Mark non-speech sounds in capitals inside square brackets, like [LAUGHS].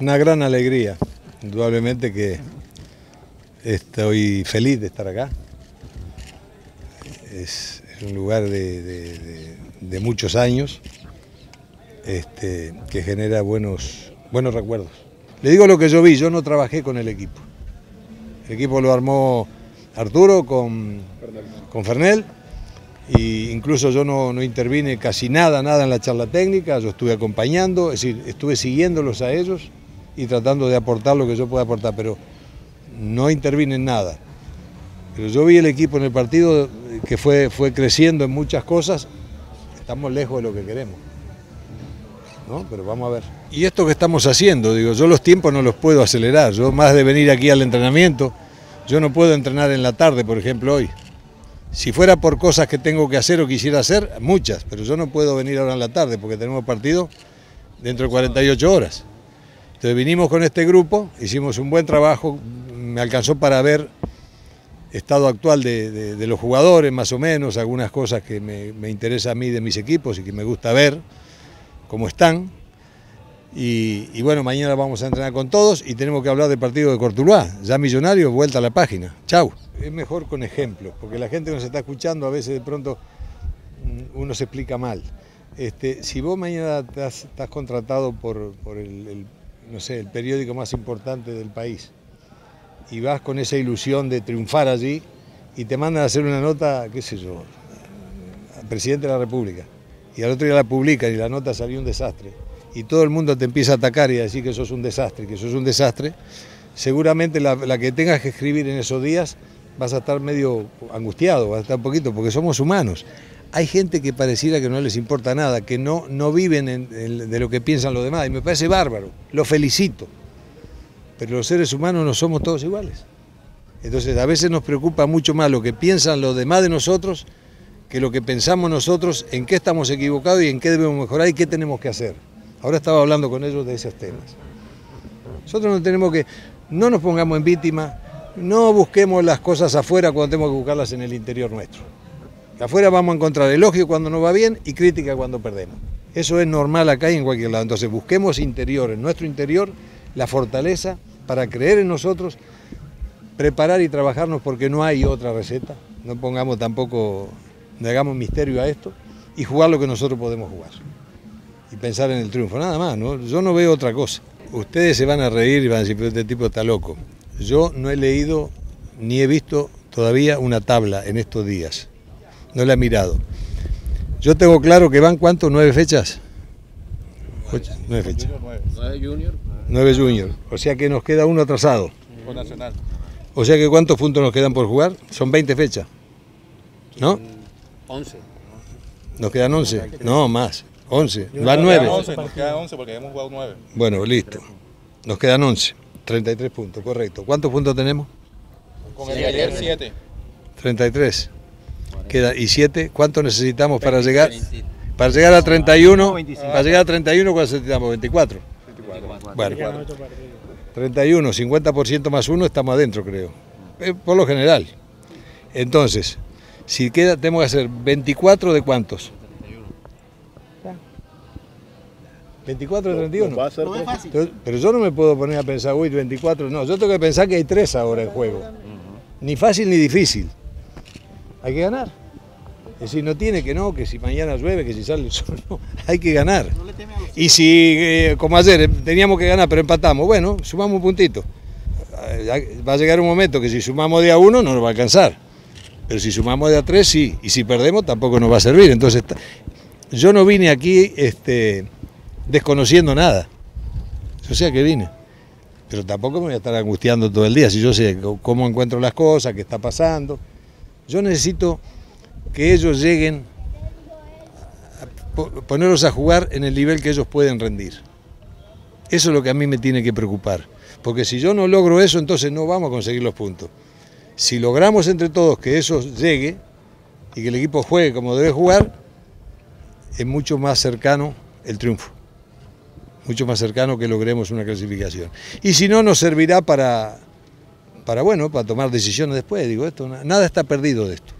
Una gran alegría, indudablemente que estoy feliz de estar acá. Es, un lugar de, muchos años este, que genera buenos, buenos recuerdos. Le digo lo que yo vi, yo no trabajé con el equipo. El equipo lo armó Arturo con, con Fernel y incluso yo no, no, intervine casi nada, nada en la charla técnica, yo estuve acompañando, es decir, estuve siguiéndolos a ellos y tratando de aportar lo que yo pueda aportar, pero no intervine en nada. Pero yo vi el equipo en el partido que fue, fue creciendo en muchas cosas, estamos lejos de lo que queremos. ¿no? Pero vamos a ver. Y esto que estamos haciendo, digo, yo los tiempos no los puedo acelerar, yo más de venir aquí al entrenamiento, yo no puedo entrenar en la tarde, por ejemplo, hoy. Si fuera por cosas que tengo que hacer o quisiera hacer, muchas, pero yo no puedo venir ahora en la tarde porque tenemos partido dentro de 48 horas. Entonces vinimos con este grupo, hicimos un buen trabajo, me alcanzó para ver estado actual de, los jugadores, más o menos, algunas cosas que me, me, interesa a mí de mis equipos y que me gusta ver cómo están. Y, bueno, mañana vamos a entrenar con todos y tenemos que hablar del partido de Cortuluá. Ya millonario, vuelta a la página. Chau. Es mejor con ejemplos, porque la gente que nos está escuchando a veces de pronto mm, uno se explica mal. Este, si vos mañana estás, contratado por, el no sé, el periódico más importante del país, y vas con esa ilusión de triunfar allí y te mandan a hacer una nota, qué sé yo, al presidente de la República, y al otro día la publican y la nota salió un desastre, y todo el mundo te empieza a atacar y a decir que eso es un desastre, que eso es un desastre, seguramente la, la que tengas que escribir en esos días vas a estar medio angustiado, vas a estar un poquito, porque somos humanos hay gente que pareciera que no les importa nada, que no, no viven de lo que piensan los demás, y me parece bárbaro, lo felicito. Pero los seres humanos no somos todos iguales. Entonces a veces nos preocupa mucho más lo que piensan los demás de nosotros que lo que pensamos nosotros, en qué estamos equivocados y en qué debemos mejorar y qué tenemos que hacer. Ahora estaba hablando con ellos de esos temas. Nosotros no tenemos que, no nos pongamos en víctima, no busquemos las cosas afuera cuando tenemos que buscarlas en el interior nuestro. Afuera vamos a encontrar elogio cuando nos va bien y crítica cuando perdemos. Eso es normal acá y en cualquier lado. Entonces busquemos interior, en nuestro interior, la fortaleza para creer en nosotros, preparar y trabajarnos porque no hay otra receta. No pongamos tampoco, no hagamos misterio a esto y jugar lo que nosotros podemos jugar. Y pensar en el triunfo, nada más, ¿no? Yo no veo otra cosa. Ustedes se van a reír y van a decir, pero este tipo está loco. Yo no he leído ni he visto todavía una tabla en estos días no la he mirado. Yo tengo claro que van cuántos, nueve fechas. nueve fechas. Nueve junior. Nueve junior. O sea que nos queda uno atrasado. Nacional. O sea que cuántos puntos nos quedan por jugar? Son 20 fechas. ¿No? 11. ¿Nos quedan 11? No, más. 11. Van 9. Nos quedan 11 porque hemos jugado 9. Bueno, listo. Nos quedan 11. 33 puntos, correcto. ¿Cuántos puntos tenemos? Con el ayer 7. 33. Queda, ¿Y 7? ¿Cuánto necesitamos para llegar? Para llegar a 31, para llegar a 31, ¿cuánto necesitamos? 24. 24. Bueno, 31, 50% más 1, estamos adentro, creo. Eh, por lo general. Entonces, si queda, tenemos que hacer 24 de cuántos? 24 de 31. No, es fácil. Pero yo no me puedo poner a pensar, uy, 24, no, yo tengo que pensar que hay 3 ahora en juego. Ni fácil ni difícil. Hay que ganar. Es decir, no tiene que no, que si mañana llueve, que si sale el sol, [LAUGHS] no, hay que ganar. Y si, eh, como ayer, eh, teníamos que ganar, pero empatamos, bueno, sumamos un puntito. Eh, va a llegar un momento que si sumamos de a uno no nos va a alcanzar. Pero si sumamos de a tres, sí. Y si perdemos, tampoco nos va a servir. Entonces, yo no vine aquí este, desconociendo nada. Yo sé que vine. Pero tampoco me voy a estar angustiando todo el día si yo sé cómo encuentro las cosas, qué está pasando. Yo necesito que ellos lleguen a ponerlos a jugar en el nivel que ellos pueden rendir. Eso es lo que a mí me tiene que preocupar, porque si yo no logro eso, entonces no vamos a conseguir los puntos. Si logramos entre todos que eso llegue y que el equipo juegue como debe jugar, es mucho más cercano el triunfo, mucho más cercano que logremos una clasificación. Y si no, nos servirá para, para, bueno, para tomar decisiones después. Digo, esto, nada está perdido de esto.